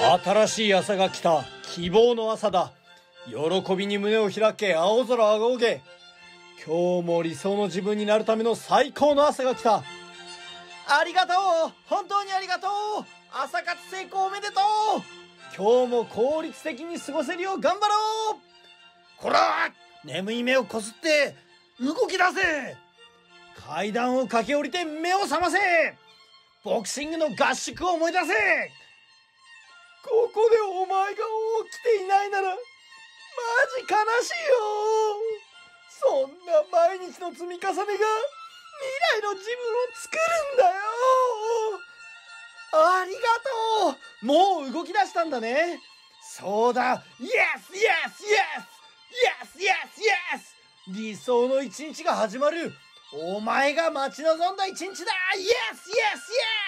新しい朝が来た。希望の朝だ。喜びに胸を開け青空あごげ。今日も理想の自分になるための最高の朝が来た。ありがとう。本当にありがとう。朝活成功おめでとう。今日も効率的に過ごせるよう頑張ろう。こら眠い目をこすって動き出せ。階段を駆け下りて目を覚ませ。ボクシングの合宿を思い出せ。ここでお前が起きていないならマジ悲しいよそんな毎日の積み重ねが未来の自分を作るんだよありがとうもう動き出したんだねそうだ Yes! Yes! Yes! Yes! Yes! Yes! 理想の一日が始まるお前が待ち望んだ一日だ !Yes! Yes! Yes!